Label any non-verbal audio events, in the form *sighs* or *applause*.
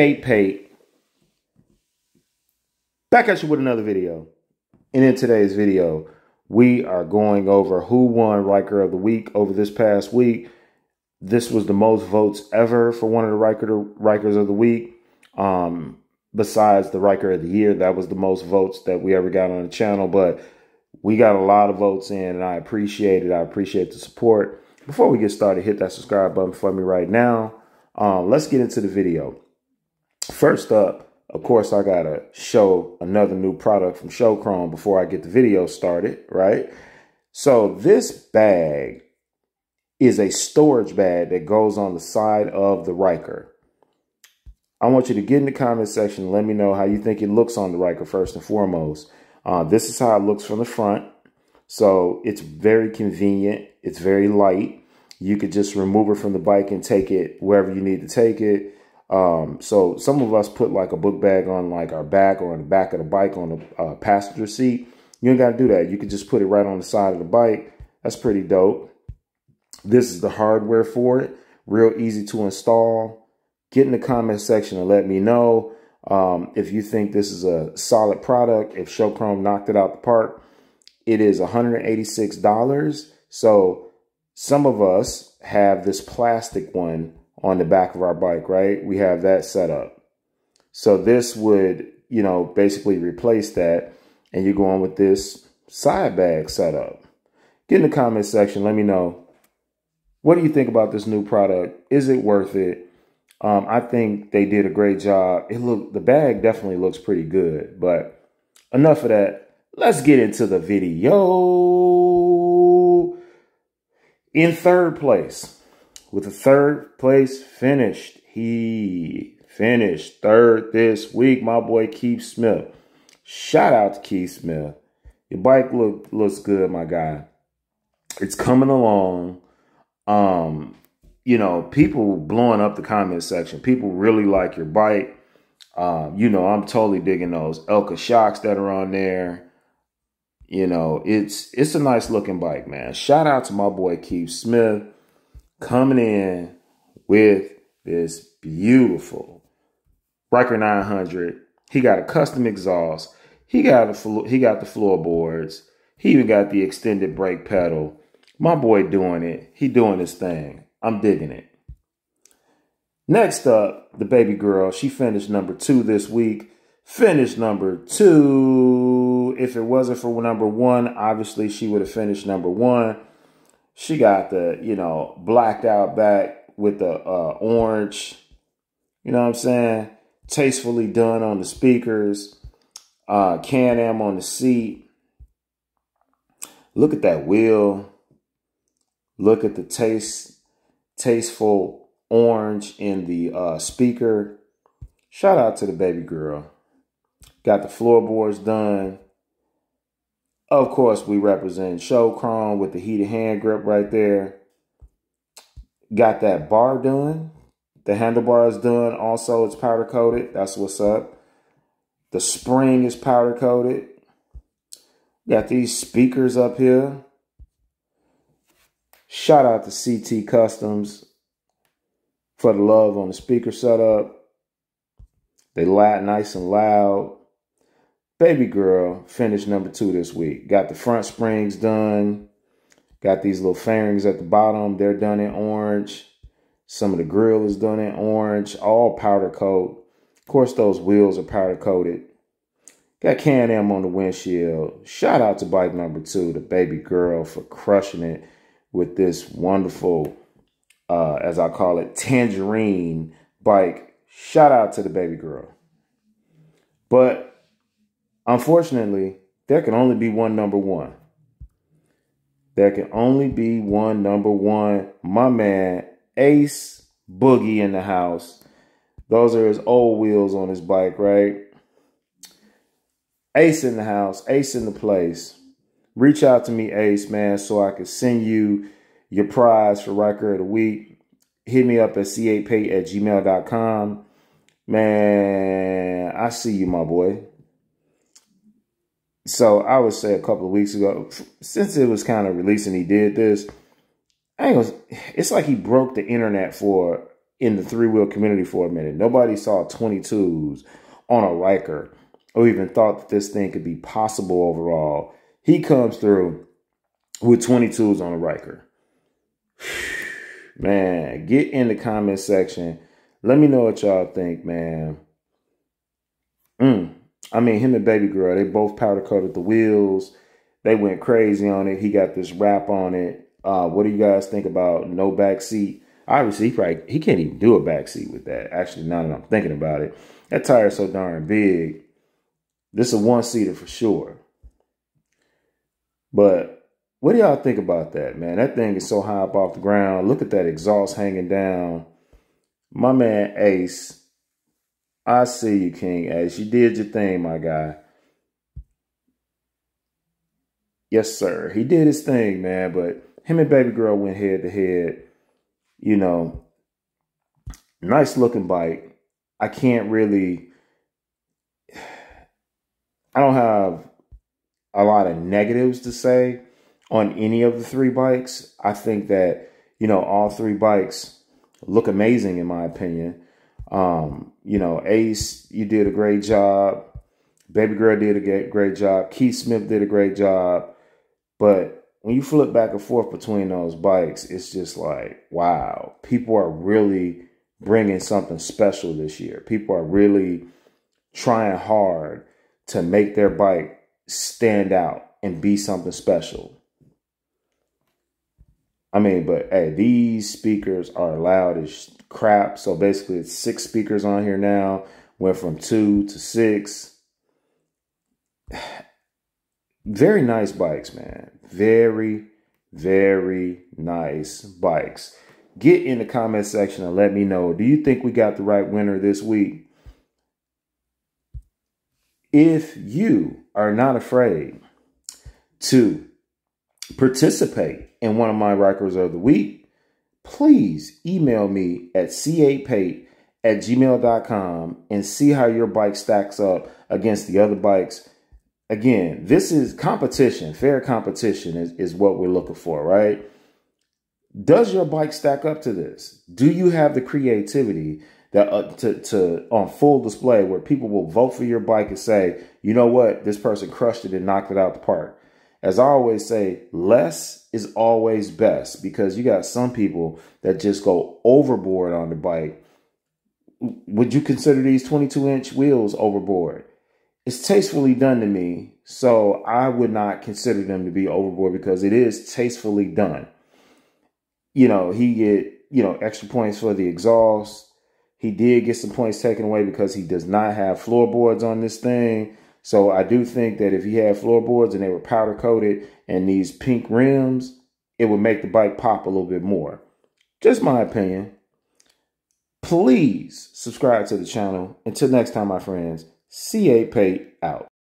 Eight Pate. Back at you with another video. And in today's video, we are going over who won Ryker of the Week over this past week. This was the most votes ever for one of the Ryker Rykers of the Week. Um, besides the Ryker of the Year, that was the most votes that we ever got on the channel. But we got a lot of votes in, and I appreciate it. I appreciate the support. Before we get started, hit that subscribe button for me right now. Um, let's get into the video. First up, of course, I got to show another new product from Showchrome before I get the video started, right? So this bag is a storage bag that goes on the side of the Ryker. I want you to get in the comment section and let me know how you think it looks on the Ryker first and foremost. Uh, this is how it looks from the front. So it's very convenient. It's very light. You could just remove it from the bike and take it wherever you need to take it. Um, so some of us put like a book bag on like our back or on the back of the bike on the uh, passenger seat. You ain't got to do that. You could just put it right on the side of the bike. That's pretty dope. This is the hardware for it. Real easy to install. Get in the comment section and let me know um, if you think this is a solid product. If Showchrome knocked it out the park. It is $186. So some of us have this plastic one on the back of our bike, right? We have that set up. So this would, you know, basically replace that. And you're going with this side bag setup. Get in the comment section. Let me know. What do you think about this new product? Is it worth it? Um, I think they did a great job. It look the bag definitely looks pretty good. But enough of that. Let's get into the video. In third place, with a third place finished. He finished third this week, my boy Keith Smith. Shout out to Keith Smith. Your bike look looks good, my guy. It's coming along. Um, you know, people blowing up the comment section. People really like your bike. Um, you know, I'm totally digging those Elka shocks that are on there. You know, it's it's a nice looking bike, man. Shout out to my boy Keith Smith coming in with this beautiful Ryker 900. He got a custom exhaust. He got a he got the floorboards. He even got the extended brake pedal. My boy doing it. He doing his thing. I'm digging it. Next up, the baby girl. She finished number two this week. Finished number two. If it wasn't for number one, obviously she would have finished number one. She got the, you know, blacked out back with the uh, orange, you know what I'm saying? Tastefully done on the speakers. Uh, Can-Am on the seat. Look at that wheel. Look at the taste, tasteful orange in the uh, speaker. Shout out to the baby girl. Got the floorboards done. Of course, we represent Showchrome with the heated hand grip right there. Got that bar done. The handlebar is done. Also, it's powder coated. That's what's up. The spring is powder coated. Got these speakers up here. Shout out to CT Customs for the love on the speaker setup. They loud, nice and loud. Baby girl finished number two this week. Got the front springs done. Got these little fairings at the bottom. They're done in orange. Some of the grill is done in orange. All powder coat. Of course, those wheels are powder coated. Got Can-Am on the windshield. Shout out to bike number two, the baby girl, for crushing it with this wonderful, uh, as I call it, tangerine bike. Shout out to the baby girl. But Unfortunately, there can only be one number one. There can only be one number one. My man, Ace Boogie in the house. Those are his old wheels on his bike, right? Ace in the house, Ace in the place. Reach out to me, Ace, man, so I can send you your prize for Ryker of the Week. Hit me up at c8pate at gmail.com. Man, I see you, my boy. So I would say a couple of weeks ago, since it was kind of releasing, he did this. I was, it's like he broke the internet for in the three wheel community for a minute. Nobody saw 22s on a Ryker or even thought that this thing could be possible overall. He comes through with 22s on a Ryker. *sighs* Man, get in the comment section. Let me know what y'all think, man. Mm. I mean, him and Baby Girl, they both powder coated the wheels. They went crazy on it. He got this wrap on it. Uh, what do you guys think about no back seat? Obviously, he probably he can't even do a back seat with that. Actually, now that I'm thinking about it, that tire's so darn big. This is a one seater for sure. But what do y'all think about that, man? That thing is so high up off the ground. Look at that exhaust hanging down. My man Ace, I see you, King Ace. You did your thing, my guy. Yes, sir. He did his thing, man. But him and Baby Girl went head to head. You know, nice looking bike. I can't really. *sighs* I don't have a lot of negatives to say on any of the three bikes. I think that, you know, all three bikes look amazing in my opinion. Um, you know, Ace, you did a great job. Baby Girl did a great job. Keith Smith did a great job. But when you flip back and forth between those bikes, it's just like, wow, people are really bringing something special this year. People are really trying hard to make their bike stand out and be something special. I mean, but hey, these speakers are loud as crap. So basically, it's six speakers on here now. Went from two to six. *sighs* Very nice bikes, man. Very, very nice bikes. Get in the comment section and let me know. Do you think we got the right winner this week? If you are not afraid to participate in one of my records of the week, please email me at c8pate at gmail.com and see how your bike stacks up against the other bikes. Again, this is competition, fair competition is, is what we're looking for, right? Does your bike stack up to this? Do you have the creativity that uh, to, to on full display where people will vote for your bike and say, you know what, this person crushed it and knocked it out the park? As I always say, less is always best because you got some people that just go overboard on the bike. Would you consider these 22 inch wheels overboard? It's tastefully done to me, so I would not consider them to be overboard because it is tastefully done. You know, he get, you know, extra points for the exhaust. He did get some points taken away because he does not have floorboards on this thing. So I do think that if he had floorboards and they were powder coated and these pink rims, it would make the bike pop a little bit more. Just my opinion. Please subscribe to the channel. Until next time, my friends, C8 Pate out.